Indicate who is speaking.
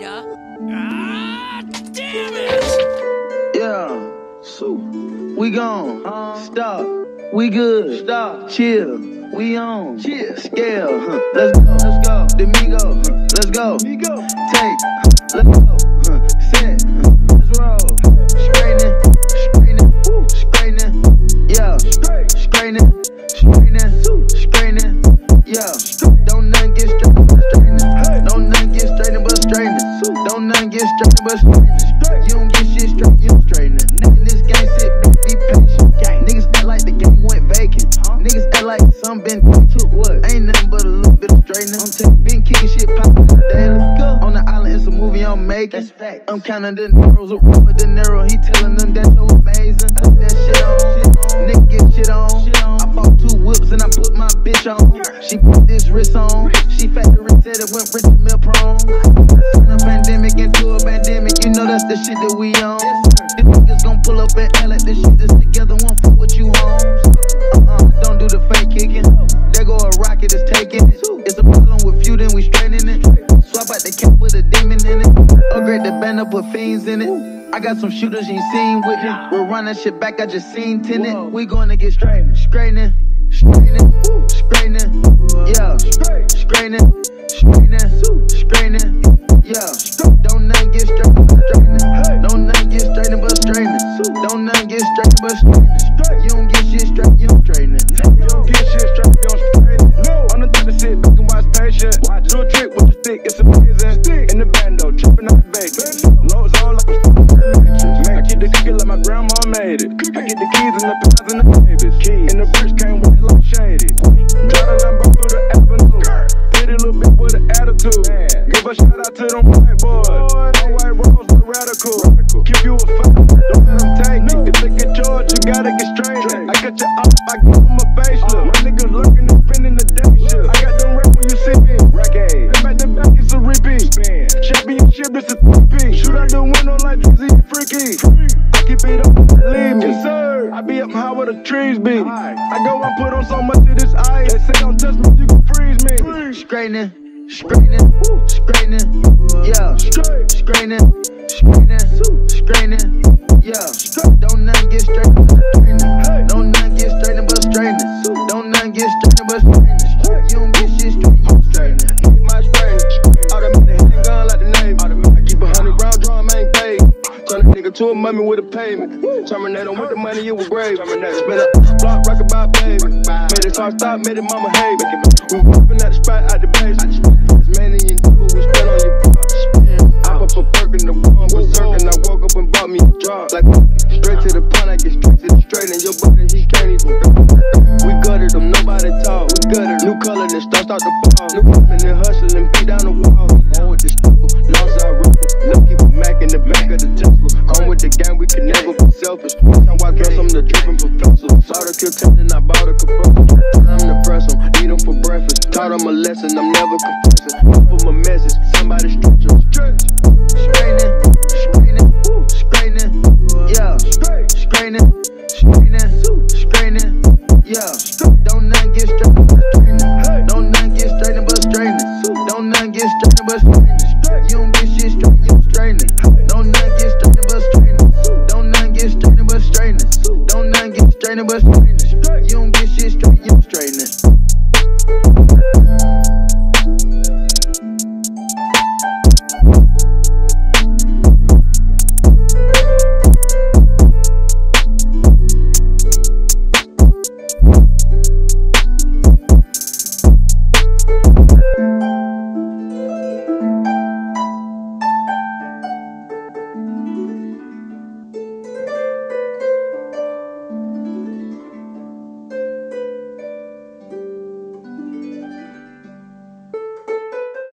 Speaker 1: Jada. Ah, damn it!
Speaker 2: Yeah, so we gone. Stop. We good. Stop. Chill. We on. Chill. Scale. Huh. Let's go. Let's go. Domingo. Huh. Let's go. Migo. Take. Let's go. Huh. Set. Huh. Let's roll. Straightening. Straightening. Woo. Straightening. Yeah. Straight. Straightening. Straightening. Get straightened but. You don't get shit straight, like some been took what? Ain't nothing but a little bit of straightening. I'm taking, been kicking shit poppin' daily. On the island, it's a movie I'm making. I'm counting the zeros with Robert De Niro. He telling them that so amazing. Put that shit on. Nigga get shit on. I bought two whips and I put my bitch on. She put this wrist on. She factory said it went rich and meal prone. Turn a pandemic into a pandemic. You know that's the shit that we on. These niggas gon' pull up and act like this shit is together. Won't you, then we straightening it. Swap out the cap with a demon in it. Upgrade the banner, put fiends in it. I got some shooters you ain't seen with me. We're running shit back, I just seen tenant. We gonna get straightening, straightening, straightening, straightening. Yeah, straightening, straightening, straightening. Yeah,
Speaker 3: stick, it's amazing. In the bando, tripping out the bacon. Loads on like a matrix. I keep the cookie like my grandma made it. I get the keys and the pies and the babies. And the bricks came white like shady. Drive a Lambo through the avenue. Pretty little bitch with an attitude. Give a shout out to them white boys. No white rolls, the radical. Keep you a fight, don't let them take it. If they get yours, you gotta get straight. I got your up, I give It's a three Shoot out the window like Drizzy Freaky. I keep it up, leave me. Yes, sir. I be up high where the trees be. I go and put on so much of this ice. They say don't touch me, you can freeze me.
Speaker 2: straightening, straightening, straightening, yeah, straightening, straightening, straightening, yeah. Don't nothing get straight. Don't
Speaker 3: To a mummy with a payment. Terminate him with the money, it was grave. Spin up, block, rock about baby. Made it start stop, made it mama hate. We whooping at the spot, out the base. As many you do, we spend on your block. I put a perk in the one berserk and I woke up and bought me a job. Like straight to the point, I get straight to the straight and your body he can't start to fall. New whipping and hustling, beat down the wall. On with the stupid, lost our ripple. Lucky for Mac in the back of the Tesla. On with the gang, we can never be selfish. One time I guess I'm the dripping professor. Saw the kill and I bought a compressor. Time to press them, eat them for breakfast. Taught them a lesson, I'm never confessing. Wait for my message, somebody stretch them. Stretch.
Speaker 2: straightening, straightening, straightening, yeah, straightening, straightening, straightening, yeah.